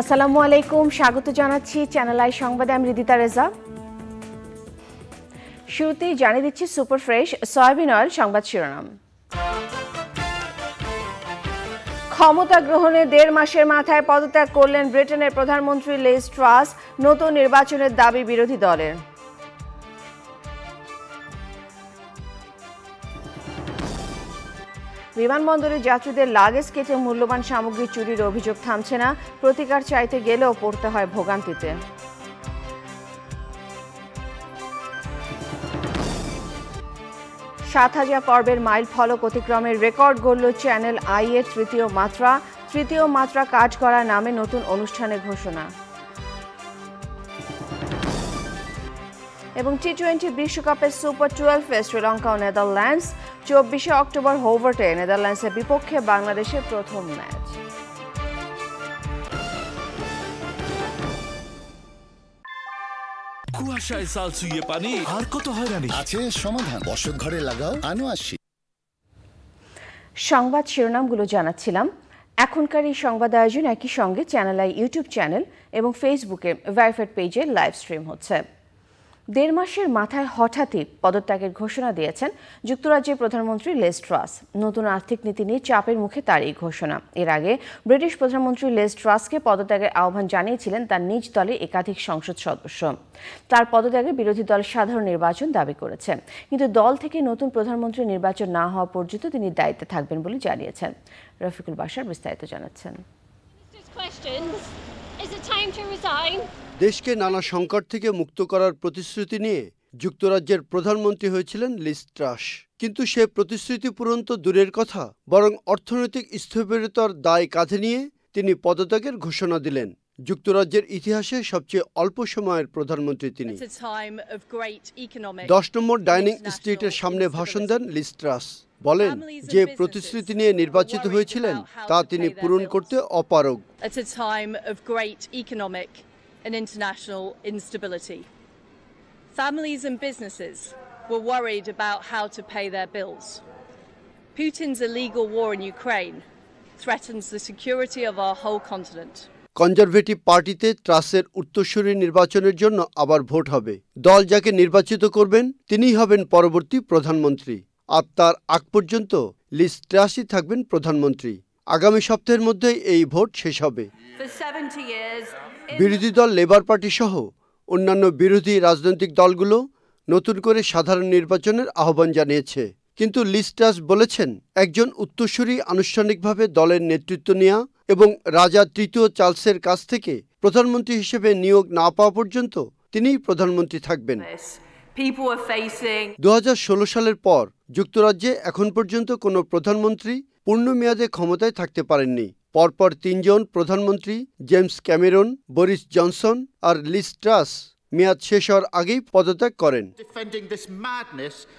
আসসালামু আলাইকুম, স্বাগত জানাচ্ছি চ্যানেল আই সংবাদে। আমি রিদিতা রেজা। শুরুতেই জানিয়ে দিচ্ছি সুপার ফ্রেশ সয়াবিন অয়েল সংবাদ শিরোনাম। ক্ষমতা গ্রহণে দেড় মাসের মাথায় পদত্যাগ করলেন ব্রিটেনের প্রধানমন্ত্রী লেস ট্রাস নতুন নির্বাচনের দাবি বিরোধী দলের। বিমানবন্দরে যাত্রীদের লাগেজ কেটে মূল্যবান সামগ্রী চুরির অভিযোগ থামছে না। প্রতিকার চাইতে গেলেও পড়তে হয় ভোগান্তিতে। সাত হাজার পর্বের মাইল ফলক অতিক্রমের রেকর্ড গড়ল চ্যানেল আই এর তৃতীয় মাত্রা। তৃতীয় মাত্রা কাজ করা নামে নতুন অনুষ্ঠানে ঘোষণা। এবং টি টোয়েন্টি বিশ্বকাপের সুপার টুয়েলভে শ্রীলঙ্কা ও নেদারল্যান্ডস চব্বিশে অক্টোবর হোভার্টে নেদারল্যান্ডসের বিপক্ষে বাংলাদেশের প্রথম ম্যাচ। কুয়াশায় সাল চুইয়ে পানি আর কত হয়রানি। আছে সমাধান। বসত ঘরে লাগাও আনো আসি সংবাদ শিরোনামগুলো জানাচ্ছিলাম। এখনকার এই সংবাদ আয়োজন একই সঙ্গে চ্যানেল আই ইউটিউব চ্যানেল এবং ফেসবুকে ভেরিফাইড পেজে লাইভ স্ট্রিম হচ্ছে। দেড় মাসের মাথায় হঠাৎই পদত্যাগের ঘোষণা দিয়েছেন যুক্তরাজ্যের প্রধানমন্ত্রী লেস ট্রাস। নতুন আর্থিক নীতি নিয়ে চাপের মুখে তার এই ঘোষণা। এর আগে ব্রিটিশ প্রধানমন্ত্রী লেস ট্রাসকে পদত্যাগের আহ্বান জানিয়েছিলেন তার নিজ দলের একাধিক সংসদ সদস্য। তার পদত্যাগে বিরোধী দল সাধারণ নির্বাচন দাবি করেছে। কিন্তু দল থেকে নতুন প্রধানমন্ত্রী নির্বাচন না হওয়া পর্যন্ত তিনি দায়িত্বে থাকবেন বলে জানিয়েছেন। রফিকুল বাসার বিস্তারিত জানাচ্ছেন। দেশকে নানা সংকট থেকে মুক্ত করার প্রতিশ্রুতি নিয়ে যুক্তরাজ্যের প্রধানমন্ত্রী হয়েছিলেন লিস ট্রাস। কিন্তু সে প্রতিশ্রুতি পূরণ তো দূরের কথা বরং অর্থনৈতিক স্থবিরতার দায় কাঁধে নিয়ে তিনি পদত্যাগের ঘোষণা দিলেন। যুক্তরাজ্যের ইতিহাসে সবচেয়ে অল্প সময়ের প্রধানমন্ত্রী তিনি। দশ নম্বর ডাইনিং স্ট্রিটের সামনে ভাষণ দেন লিস্ট্রাস বলেন যে প্রতিশ্রুতি নিয়ে নির্বাচিত হয়েছিলেন তা তিনি পূরণ করতে অপারগ। And international instability. Families and businesses were worried about how to pay their bills. Putin's illegal war in Ukraine threatens the security of our whole continent. Conservative পার্টিতে ট্রাসের উত্তরসূরি নির্বাচনের জন্য আবার ভোট হবে দল যাকে নির্বাচিত করবেন তিনিই হবেন পরবর্তী প্রধানমন্ত্রী আর তার আগ পর্যন্ত লিস ট্রাসই থাকবেন প্রধানমন্ত্রী আগামী সপ্তাহের মধ্যেই এই ভোট শেষ হবে For 70 years, বিরোধী দল লেবার পার্টি সহ অন্যান্য বিরোধী রাজনৈতিক দলগুলো নতুন করে সাধারণ নির্বাচনের আহ্বান জানিয়েছে। কিন্তু লিস্টাস বলেছেন একজন উত্তরসূরি আনুষ্ঠানিকভাবে দলের নেতৃত্ব নেওয়া এবং রাজা তৃতীয় চার্লসের কাছ থেকে প্রধানমন্ত্রী হিসেবে নিয়োগ না পাওয়া পর্যন্ত তিনিই প্রধানমন্ত্রী থাকবেন। দু সালের পর যুক্তরাজ্যে এখন পর্যন্ত কোনো প্রধানমন্ত্রী পূর্ণ মেয়াদে ক্ষমতায় থাকতে পারেননি। পরপর তিনজন প্রধানমন্ত্রী জেমস ক্যামেরন বরিস জনসন আর লিস ট্রাস মেয়াদ শেষ হওয়ার আগেই পদত্যাগ করেন।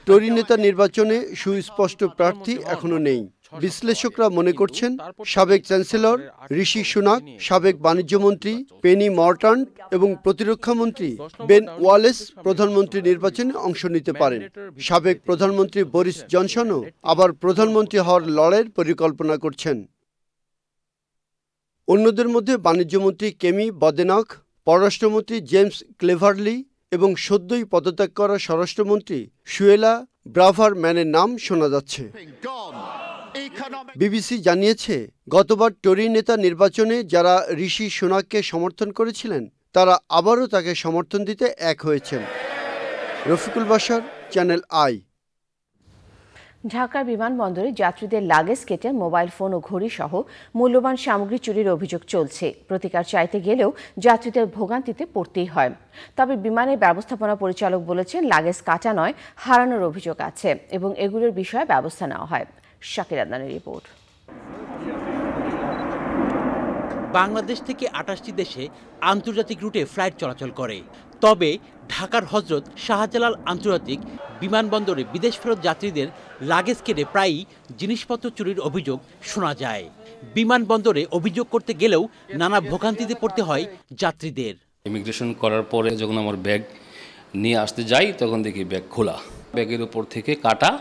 টরি নেতা নির্বাচনে সুস্পষ্ট প্রার্থী এখনও নেই। বিশ্লেষকরা মনে করছেন সাবেক চ্যান্সেলর ঋষি সুনাক সাবেক বাণিজ্যমন্ত্রী পেনি মর্টান এবং প্রতিরক্ষামন্ত্রী বেন ওয়ালেস প্রধানমন্ত্রী নির্বাচনে অংশ নিতে পারেন। সাবেক প্রধানমন্ত্রী বরিস জনসনও আবার প্রধানমন্ত্রী হওয়ার লড়াইয়ের পরিকল্পনা করছেন। অন্যদের মধ্যে বাণিজ্যমন্ত্রী কেমি বদেনক, পররাষ্ট্রমন্ত্রী জেমস ক্লেভারলি এবং সদ্যই পদত্যাগ করা স্বরাষ্ট্রমন্ত্রী সুয়েলা ব্রাভার ম্যানের নাম শোনা যাচ্ছে। বিবিসি জানিয়েছে, গতবার টরি নেতা নির্বাচনে যারা ঋষি সোনাককে সমর্থন করেছিলেন, তারা আবারও তাকে সমর্থন দিতে এক হয়েছেন। রফিকুল বাসার চ্যানেল আই। ঢাকার বিমানবন্দরে যাত্রীদের লাগেজ কেটে মোবাইল ফোন ও ঘড়ি সহ মূল্যবান সামগ্রী চুরির অভিযোগ চলছে। প্রতিকার চাইতে গেলেও যাত্রীদের ভোগান্তিতে পড়তেই হয়। তবে বিমানের ব্যবস্থাপনা পরিচালক বলেছেন, লাগেজ কাটা নয়, হারানোর অভিযোগ আছে এবং এগুলোর বিষয়ে ব্যবস্থা নেওয়া হয়। শাকির আদনানের রিপোর্ট। বাংলাদেশ থেকে আটাশটি দেশে আন্তর্জাতিক রুটে ফ্লাইট চলাচল করে। তবে ঢাকার হজরত শাহজালাল আন্তর্জাতিক বিমানবন্দরে বিদেশ ফেরত যাত্রীদের লাগেজ কেটে প্রায়ই জিনিসপত্র চুরির অভিযোগ শোনা যায়। বিমানবন্দরে অভিযোগ করতে গেলেও নানা ভোগান্তিতে পড়তে হয় যাত্রীদের। ইমিগ্রেশন করার পরে যখন আমার ব্যাগ নিয়ে আসতে যাই, তখন দেখি ব্যাগ খোলা। ব্যাগের উপর থেকে কাটা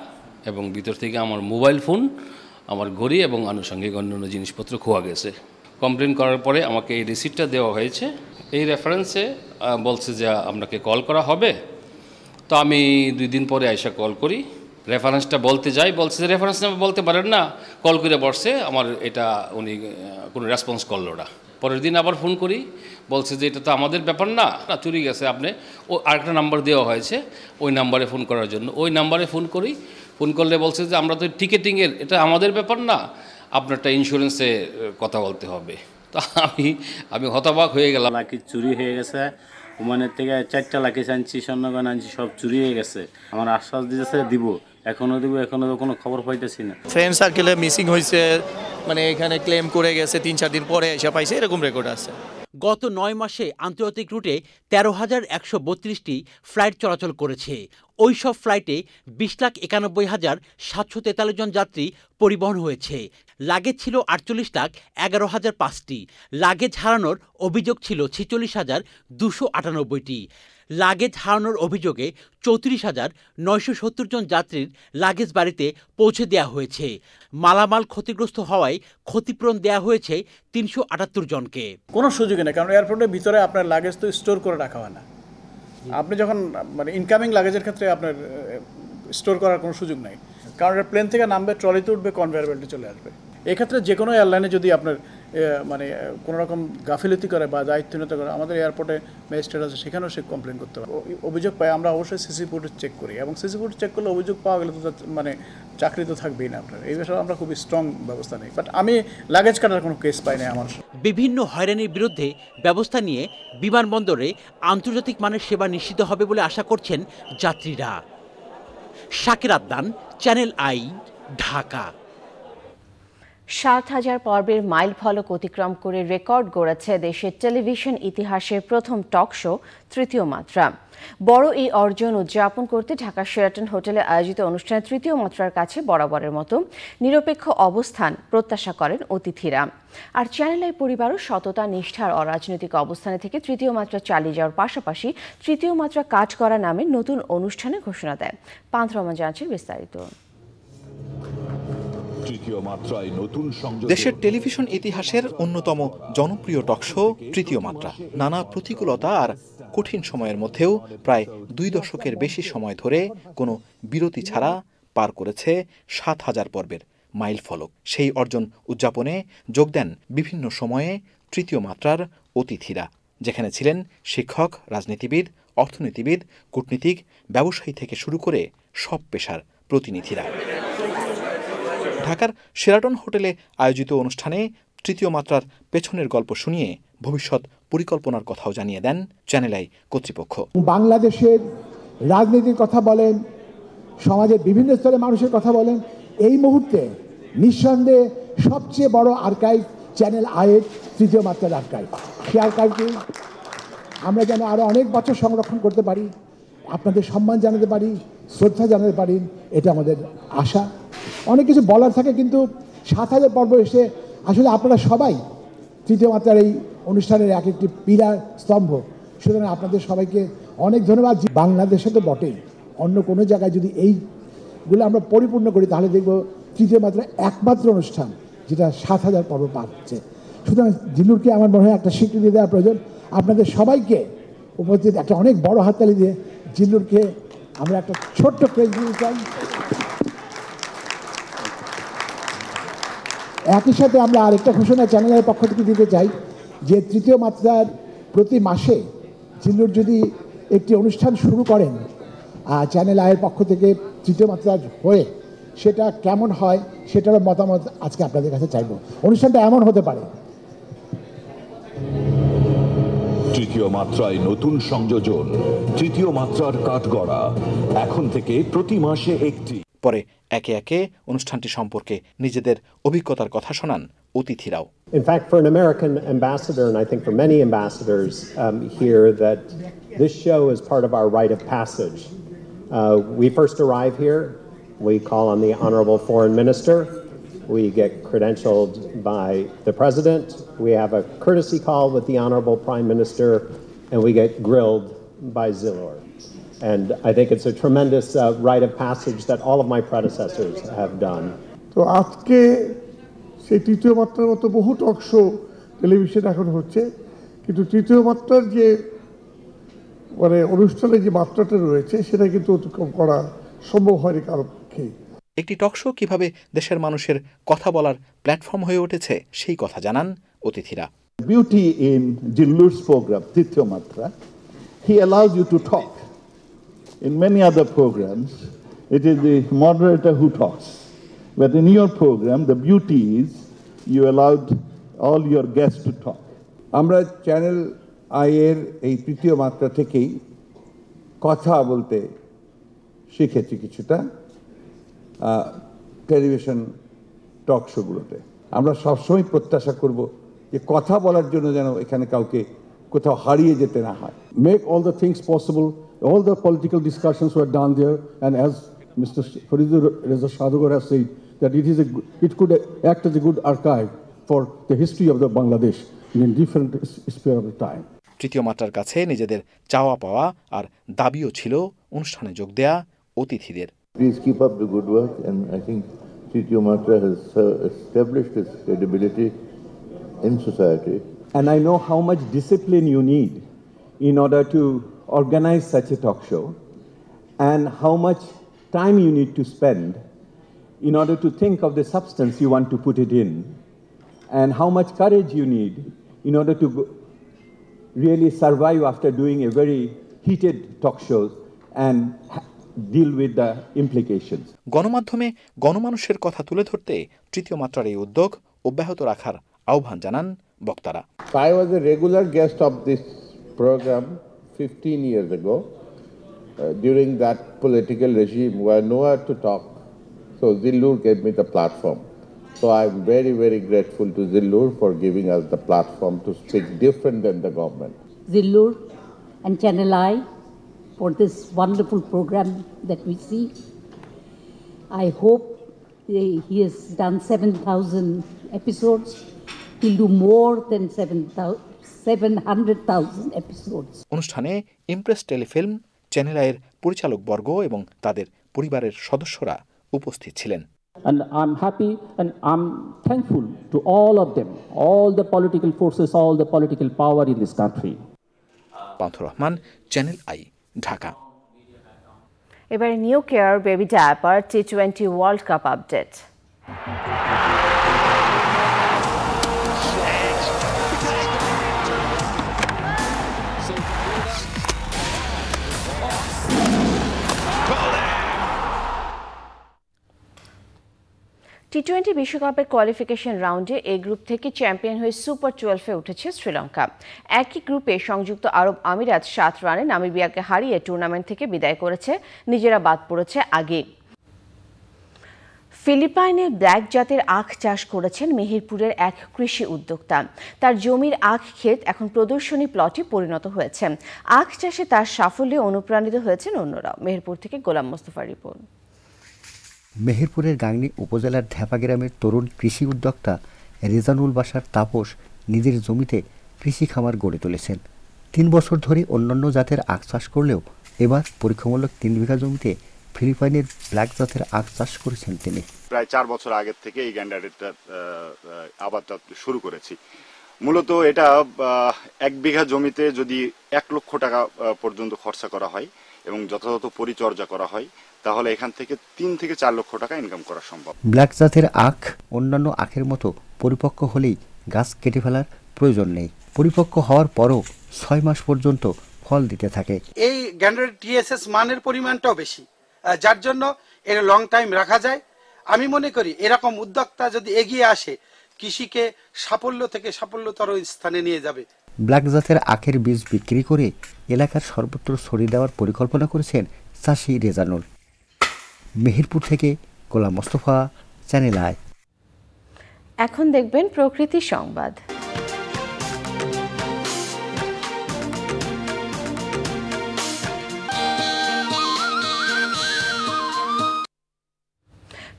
এবং ভিতর থেকে আমার মোবাইল ফোন, আমার ঘড়ি এবং আনুষঙ্গিক অন্যান্য জিনিসপত্র খোয়া গেছে। কমপ্লেন করার পরে আমাকে এই রিসিপ্টটা দেওয়া হয়েছে। এই রেফারেন্সে বলছে যে, আপনাকে কল করা হবে। তো আমি দুই দিন পরে আইসা কল করি। রেফারেন্সটা বলতে যাই, বলছে যে রেফারেন্স বলতে পারেন না। কল করে বসছে, আমার এটা উনি কোনো রেসপন্স করল না। পরের দিন আবার ফোন করি, বলছে যে, এটা তো আমাদের ব্যাপার না। না, চুরি গেছে আপনি। ও আরেকটা নাম্বার দেওয়া হয়েছে, ওই নাম্বারে ফোন করার জন্য। ওই নাম্বারে ফোন করি ফোন করলে বলছে যে, আমরা তো টিকেটিংয়ের এটা আমাদের ব্যাপার না। আপনারটা ইন্স্যুরেন্সে কথা বলতে হবে। তো আমি আমি হতবাক হয়ে গেলাম। লাকি চুরি হয়ে গেছে। ওমানের থেকে চারটা লাকি আনছি স্বর্ণগণ আনছি সব চুরি হয়ে গেছে। আমার আশ্বাস দিতেছে দিব। এখনও দিব এখনও তো কোনো খবর পাইতেছি না। ফ্রেন্ড সার্কেলে মিসিং হয়েছে মানে এখানে ক্লেম করে গেছে তিন চার দিন পরে এসে পাইছে এরকম রেকর্ড আছে। গত নয় মাসে আন্তর্জাতিক রুটে তেরো হাজার একশো বত্রিশটি ফ্লাইট চলাচল করেছে। ওই সব ফ্লাইটে বিশ লাখ একানব্বই হাজার সাতশো তেতাল্লিশ জন যাত্রী পরিবহন হয়েছে। লাগেজ ছিল আটচল্লিশ লাখ এগারো হাজার পাঁচটি। লাগেজ হারানোর অভিযোগ ছিল ছেচল্লিশ হাজার দুশো আটানব্বইটি। লাগেজ হারানোর অভিযোগে চৌত্রিশ হাজার নয়শো সত্তর জন যাত্রীর লাগেজ বাড়িতে পৌঁছে দেওয়া হয়েছে। মালামাল ক্ষতিগ্রস্ত হওয়ায় ক্ষতিপূরণ দেওয়া হয়েছে তিনশো আটাত্তর জনকে। কোনো সুযোগই নেই, কারণ এয়ারপোর্টের ভিতরে আপনার লাগেজ তো স্টোর করে রাখা হয় না। আপনি যখন মানে ইনকামিং লাগেজের ক্ষেত্রে আপনার স্টোর করার কোনো সুযোগ নেই। কারণ প্লেন থেকে নামবে ট্রলিতে উঠবে কনভেয়ার বেল্টে চলে আসবে। এক্ষেত্রে যে কোনো এয়ারলাইনে যদি আপনার মানে কোনো রকম গাফিলতি করে বা দায়িত্বহীনতা করে, আমাদের এয়ারপোর্টে ম্যাজিস্ট্রেট আছে, সেখানেও সে কমপ্লেন করতে পারে। অভিযোগ পাই আমরা অবশ্যই সিসি ফুটেজ চেক করি এবং সিসি ফুটেজ চেক করলে অভিযোগ পাওয়া গেলে তো মানে চাকরি তো থাকবেই না আপনার। এই বিষয়ে আমরা খুবই স্ট্রং ব্যবস্থা নিই। বাট আমি লাগেজ কাটার কোনো কেস পাই না আমার। বিভিন্ন হয়রানির বিরুদ্ধে ব্যবস্থা নিয়ে বিমানবন্দরে আন্তর্জাতিক মানের সেবা নিশ্চিত হবে বলে আশা করছেন যাত্রীরা। শাকির আদনান চ্যানেল আই ঢাকা সাত হাজার পর্বের মাইল ফলক অতিক্রম করে রেকর্ড গড়েছে দেশের টেলিভিশন ইতিহাসের প্রথম টক শো তৃতীয় মাত্রা। বড় এই অর্জন উদযাপন করতে ঢাকা শেরাটন হোটেলে আয়োজিত অনুষ্ঠানে তৃতীয় মাত্রার কাছে বরাবরের মতো নিরপেক্ষ অবস্থান প্রত্যাশা করেন অতিথিরা। আর চ্যানেল আই পরিবারও সততা, নিষ্ঠার অরাজনৈতিক অবস্থানে থেকে তৃতীয় মাত্রা চালিয়ে যাওয়ার পাশাপাশি তৃতীয় মাত্রা কাজ করা নামে নতুন অনুষ্ঠানে ঘোষণা দেয়। পান্থ জানাচ্ছেন বিস্তারিত। তৃতীয় মাত্রায় নতুন সংযোগ দেশের টেলিভিশন ইতিহাসের অন্যতম জনপ্রিয় টকশো তৃতীয় মাত্রা। নানা প্রতিকূলতা আর কঠিন সময়ের মধ্যেও প্রায় দুই দশকের বেশি সময় ধরে কোনো বিরতি ছাড়া পার করেছে সাত হাজার পর্বের মাইল ফলক। সেই অর্জন উদযাপনে যোগ দেন বিভিন্ন সময়ে তৃতীয় মাত্রার অতিথিরা যেখানে ছিলেন শিক্ষক রাজনীতিবিদ অর্থনীতিবিদ কূটনীতিক ব্যবসায়ী থেকে শুরু করে সব পেশার প্রতিনিধিরা। ঢাকার শেরাটন হোটেলে আয়োজিত অনুষ্ঠানে তৃতীয় মাত্রার পেছনের গল্প শুনিয়ে ভবিষ্যৎ পরিকল্পনার কথাও জানিয়ে দেন চ্যানেল আই কর্তৃপক্ষ। বাংলাদেশের রাজনীতির কথা বলেন, সমাজের বিভিন্ন স্তরে মানুষের কথা বলেন, এই মুহূর্তে নিঃসন্দেহে সবচেয়ে বড় আর্কাইভ চ্যানেল আয়ের তৃতীয় মাত্রার আর্কাইভ সে আর্কাইভটি আমরা যেন আরও অনেক বছর সংরক্ষণ করতে পারি, আপনাদের সম্মান জানাতে পারি, শ্রদ্ধা জানাতে পারি, এটা আমাদের আশা। অনেক কিছু বলার থাকে, কিন্তু সাত হাজার পর্ব এসে আসলে আপনারা সবাই তৃতীয় মাত্রার এই অনুষ্ঠানের এক একটি পিলার স্তম্ভ। সুতরাং আপনাদের সবাইকে অনেক ধন্যবাদ। বাংলাদেশে তো বটেই। অন্য কোনো জায়গায় যদি এইগুলো আমরা পরিপূর্ণ করি, তাহলে দেখব তৃতীয় মাত্রা একমাত্র অনুষ্ঠান, যেটা সাত হাজার পর্ব পার হচ্ছে। সুতরাং জিল্লুরকে আমার মনে হয় একটা স্বীকৃতি দেওয়া প্রয়োজন। আপনাদের সবাইকে উপস্থিত একটা অনেক বড় হাততালি দিয়ে জিল্লুরকে আমরা একটা ছোট্ট প্রেস দিতে চাই একই সাথে আমরা আরেকটা ঘোষণা চ্যানেলের পক্ষ থেকে দিতে চাই যে তৃতীয় মাত্রার প্রতি মাসে জিল্লুর যদি একটি অনুষ্ঠান শুরু করেন চ্যানেল আয়ের পক্ষ থেকে তৃতীয় মাত্রার হয়ে সেটা কেমন হয় সেটারও মতামত আজকে আপনাদের কাছে চাইব। অনুষ্ঠানটা এমন হতে পারে। তৃতীয় মাত্রায় নতুন সংযোজন, তৃতীয় মাত্রার কাঠগড়া, এখন থেকে প্রতি মাসে একটি। পরে একে একে অনুষ্ঠানটি সম্পর্কে নিজেদের অভিজ্ঞতার কথা শোনান অতিথিরাও In fact, for an American ambassador, and I think for many ambassadors um, here, that this show is part of our rite of passage. Uh, we first arrive here, we call on the Honorable Foreign Minister, we get credentialed by the President, we have a courtesy call with the Honorable Prime Minister, and we get grilled by Zilor. And I think it's a tremendous uh, rite of passage that all of my predecessors have done. তো আজকে সেই তৃতীয় মাত্রার মতো বহু talk show television এখন হচ্ছে কিন্তু তৃতীয় মাত্রার যে মানে অনুষ্ঠানের যে মাত্রাটা রয়েছে সেটা কিন্তু অতিক্রম করা সম্ভব হয়নি কারও পক্ষেই একটি টকশো কীভাবে দেশের মানুষের কথা বলার প্ল্যাটফর্ম হয়ে উঠেছে সেই কথা জানান অতিথিরা beauty in Jillu's programme Tritiyo Matra he allows you to talk. In many other programs, it is the moderator who talks. But in your program, the beauty is you allowed all your guests to talk. আমরা channel আইয়ের এই তৃতীয় মাত্রা থেকেই কথা বলতে শিখেছি কিছুটা টেলিভিশন টক শোগুলোতে আমরা সবসময় প্রত্যাশা করব যে কথা বলার জন্য যেন এখানে কাউকে কোথাও হারিয়ে যেতে না হয়। Make all the things possible all the political discussions were done there and as mister Faridur Reza সাদুগর has said that it is a it could act as a good archive for the history of the Bangladesh in different sphere of the time তৃতীয় মাত্রার কাছে নিজেদের চাওয়া পাওয়া আর দাবিও ছিল অনুষ্ঠানে যোগ দেয়া অতিথিদের। Please keep up the good work and I think Tritiyo Matra has established its credibility in society And I know how much discipline you need in order to organize such a talk show, and how much time you need to spend in order to think of the substance you want to put it in, and how much courage you need in order to go- really survive after doing a very heated talk show and ha- deal with the implications. গণমাধ্যমে গণমানুষের কথা তুলে ধরতে তৃতীয় মাত্রার এই উদ্যোগ অব্যাহত রাখার আহ্বান জানান বক্তারা I was a regular guest of this program 15 years ago uh, during that political regime where nowhere to talk. So Zillur gave me the platform. So I'm very, very grateful to Zillur for giving us the platform to speak different than the government. Zillur and Channel I for this wonderful program that we see. I hope eh, he has done 7,000 episodes. He'll do more than 700,000 episodes. অনুষ্ঠানে Impress Telefilm channel আয়ের পরিচালকবর্গ এবং তাদের পরিবারের সদস্যরা উপস্থিত ছিলেন And I'm happy and I'm thankful to all of them, all the political forces, all the political power in this country. পান্থর রহমান চ্যানেল আই ঢাকা এবারে new care baby diaper T twenty world cup update T twenty বিশ্বকাপের qualification রাউন্ডে A group থেকে champion হয়ে super টুয়েলভে উঠেছে শ্রীলঙ্কা। একই গ্রুপে সংযুক্ত আরব আমিরাত সাত রানে নামিবিয়াকে হারিয়ে টুর্নামেন্ট থেকে বিদায় করেছে, নিজেরা বাদ পড়েছে আগে। ফিলিপাইনে ব্ল্যাক জাতের আখ চাষ করেছেন মেহেরপুরের এক কৃষি উদ্যোক্তা। তার জমির আখ ক্ষেত এখন প্রদর্শনী প্লটে পরিণত হয়েছে। আখ চাষে তার সাফল্যে অনুপ্রাণিত হয়েছেন অন্যরা মেহেরপুর থেকে গোলাম মোস্তফা রিপোর্ট। মেহেরপুরের গাংনী উপজেলার ধ্যাপা গ্রামের তরুণ কৃষি উদ্যোক্তা রেজানুল বাসার তাপস নিজের জমিতে কৃষি খামার গড়ে তুলেছেন। তিন বছর ধরে অন্যান্য জাতের আখ চাষ করলেও এবার পরীক্ষামূলক তিন বিঘা জমিতে ফিলিপাইনের ব্ল্যাক জাতের আখ চাষ করেছেন তিনি। প্রায় চার বছর আগের থেকে এই গ্যান্ডারেরটা আবাদটা শুরু করেছি। মূলত এটা এক বিঘা জমিতে যদি এক লক্ষ টাকা পর্যন্ত খরচা করা হয় এবং যথাযথ পরিচর্যা করা হয় তাহলে এখান থেকে তিন থেকে চার লক্ষ টাকা ইনকাম করা সম্ভব। ব্ল্যাক জাতের আখ অন্যান্য আখের মতো পরিপক্ক হলেই গাছ কেটে ফেলার প্রয়োজন নেই। পরিপক্ক হওয়ার পরও ছয় মাস পর্যন্ত ফল দিতে থাকে। এই গ্যান্ডারের টিএসএস মানের পরিমাণটাও বেশি যার জন্য এর লং টাইম রাখা যায়। আমি মনে করি এরকম উদ্যোক্তা যদি এগিয়ে আসে কৃষিকে সাফল্য থেকে সাফল্যতর স্থানে নিয়ে যাবে। ব্ল্যাক জাতের আখের বীজ বিক্রি করে এলাকার সর্বত্র ছড়িয়ে দেওয়ার পরিকল্পনা করেছেন চাষি রেজানুল। মেহেরপুর থেকে গোলাম মোস্তফা, চ্যানেল আয় এখন দেখবেন প্রকৃতি সংবাদ।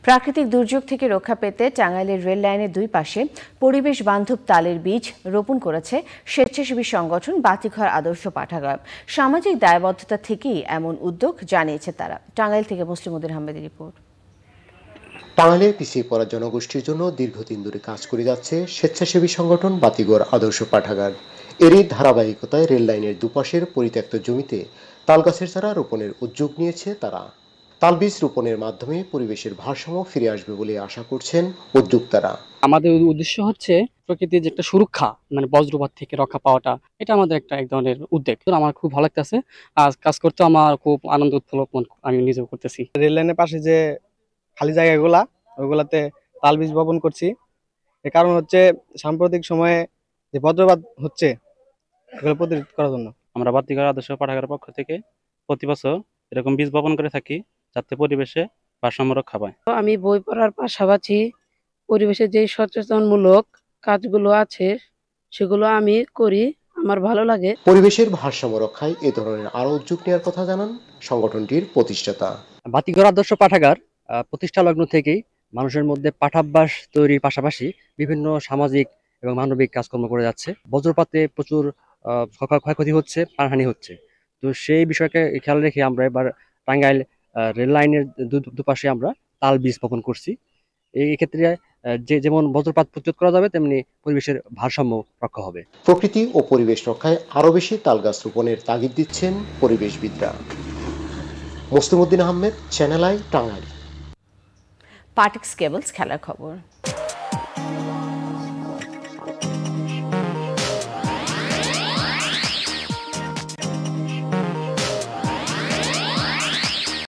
প্রাকৃতিক দুর্যোগ থেকে রক্ষা পেতে টাঙ্গাইলের রেল লাইনের দুই পাশে পরিবেশ বান্ধব তালের বীজ রোপণ করেছে স্বেচ্ছাসেবী সংগঠন বাতিঘর আদর্শ পাঠাগার। সামাজিক দায়বদ্ধতা থেকেই এমন উদ্যোগ জানিয়েছে তারা। টাঙ্গাইল থেকে মুসলিম উদ্দিন আহমেদের রিপোর্ট। টাঙ্গাইলে পিছিয়ে পড়া জনগোষ্ঠীর জন্য দীর্ঘদিন ধরে কাজ করে যাচ্ছে স্বেচ্ছাসেবী সংগঠন বাতিগড় আদর্শ পাঠাগার। এরই ধারাবাহিকতায় রেল লাইনের দুপাশের পরিত্যক্ত জমিতে তালগাছের চারা রোপণের উদ্যোগ নিয়েছে তারা। তালবীজ রোপণের মাধ্যমে পরিবেশের ভারসাম্য ফিরে আসবে বলে আশা করছেন উদ্যোক্তারা। আমাদের উদ্দেশ্য হচ্ছে প্রকৃতির যে একটা সুরক্ষা মানে বজ্রপাত থেকে রক্ষা পাওয়াটা এটা আমাদের একটা এক ধরনের উদ্যোগ। তো আমার খুব ভালো লাগতেছে। আর কাজ করতে আমার খুব আনন্দ উৎফুল্ল আমি নিজেও করতেছি। রেল লাইনের পাশে যে খালি জায়গাগুলা ওইগুলাতে তাল বীজ বপন করছি। এর কারণ হচ্ছে সাম্প্রতিক সময়ে যে বজ্রপাত হচ্ছে এগুলো প্রতিরোধ করার জন্য। আমরা বাতিঘর আদর্শ পাঠাগারের পক্ষ থেকে প্রতি বছর এরকম বীজ বপন করে থাকি। যাতে পরিবেশে ভারসাম্য রক্ষা পায়। আমি বই পড়ার পাশাপাশি পরিবেশের যে সচেতনমূলক কাজগুলো আছে সেগুলো আমি করি আমার ভালো লাগে। পরিবেশের ভারসাম্য রক্ষায় এ ধরনের আরও উদ্যোগ নেওয়ার কথা জানান সংগঠনটির প্রতিষ্ঠাতা। বাতিঘর আদর্শ পাঠাগার আহ, প্রতিষ্ঠা লগ্ন থেকেই মানুষের মধ্যে পাঠাভ্যাস তৈরির পাশাপাশি বিভিন্ন সামাজিক এবং মানবিক কাজকর্ম করে যাচ্ছে। বজ্রপাতে প্রচুর আহ, ক্ষয়ক্ষতি হচ্ছে প্রাণহানি হচ্ছে। তো সেই বিষয়কে খেয়াল রেখে আমরা এবার টাঙ্গাইল রেল লাইনের দু- দু- দুপাশে আমরা তাল বীজ বপন করছি। এই ক্ষেত্রে যে যেমন বজ্রপাত প্রতিরোধ করা যাবে তেমনি পরিবেশের ভারসাম্য রক্ষা হবে। প্রকৃতি ও পরিবেশ রক্ষায় আরও বেশি তাল গাছ রোপণের তাগিদ দিচ্ছেন পরিবেশবিদরা। Muslimuddin Ahmed Channel i Tangail. Partex cables খেলার খবর।